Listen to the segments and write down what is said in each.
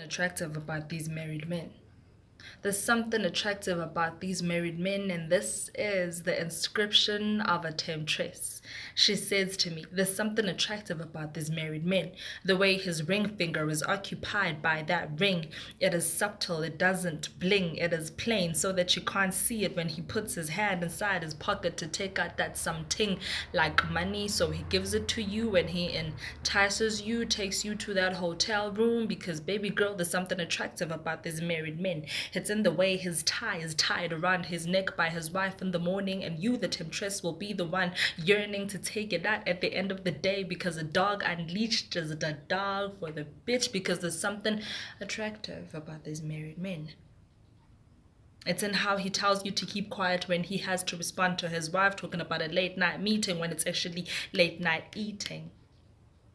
attractive about these married men. There's something attractive about these married men, and this is the inscription of a temptress. She says to me, There's something attractive about these married men. The way his ring finger is occupied by that ring. It is subtle, it doesn't bling, it is plain so that you can't see it when he puts his hand inside his pocket to take out that something like money. So he gives it to you and he entices you, takes you to that hotel room because, baby girl, there's something attractive about these married men. It's in the way his tie is tied around his neck by his wife in the morning, and you, the temptress, will be the one yearning to take it out at the end of the day because a dog unleashed is a dog for the bitch because there's something attractive about these married men. It's in how he tells you to keep quiet when he has to respond to his wife talking about a late night meeting when it's actually late night eating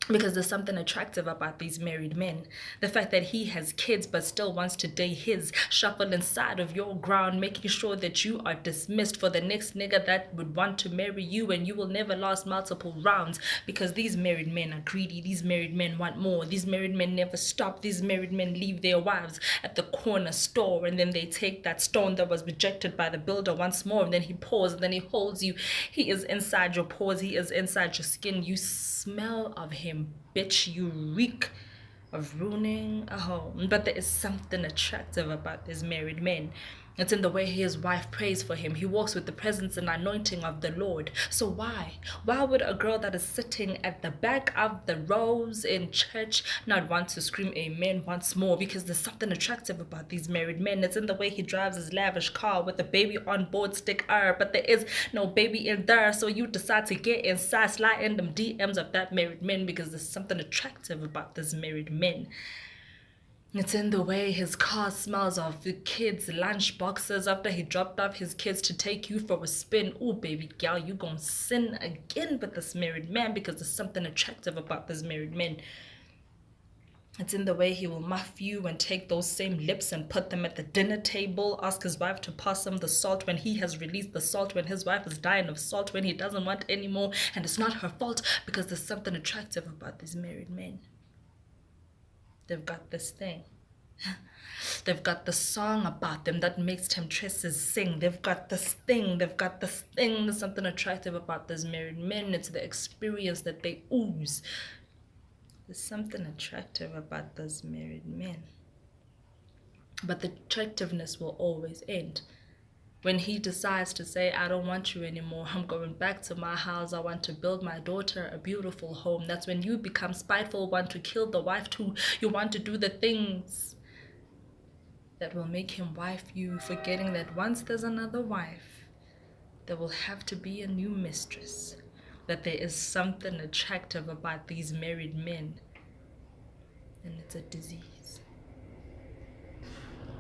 because there's something attractive about these married men. The fact that he has kids but still wants to date his, shuffle inside of your ground, making sure that you are dismissed for the next nigga that would want to marry you and you will never last multiple rounds because these married men are greedy. These married men want more. These married men never stop. These married men leave their wives at the corner store and then they take that stone that was rejected by the builder once more and then he pours and then he holds you. He is inside your pores. He is inside your skin. You smell of him bitch, you reek of ruining a home. But there is something attractive about these married men. It's in the way his wife prays for him. He walks with the presence and anointing of the Lord. So why? Why would a girl that is sitting at the back of the rows in church not want to scream amen once more? Because there's something attractive about these married men. It's in the way he drives his lavish car with a baby on board stick R, but there is no baby in there. So you decide to get inside, slide in them DMs of that married man because there's something attractive about these married men. It's in the way his car smells of the kids' lunch boxes after he dropped off his kids to take you for a spin. Oh, baby girl, you gonna sin again with this married man because there's something attractive about this married man. It's in the way he will muff you and take those same lips and put them at the dinner table, ask his wife to pass him the salt when he has released the salt, when his wife is dying of salt, when he doesn't want any more. And it's not her fault because there's something attractive about these married men. They've got this thing. They've got the song about them that makes temptresses sing. They've got this thing. They've got this thing. There's something attractive about those married men. It's the experience that they ooze. There's something attractive about those married men. But the attractiveness will always end when he decides to say, I don't want you anymore, I'm going back to my house, I want to build my daughter a beautiful home. That's when you become spiteful, want to kill the wife too. You want to do the things that will make him wife you, forgetting that once there's another wife, there will have to be a new mistress. That there is something attractive about these married men, and it's a disease.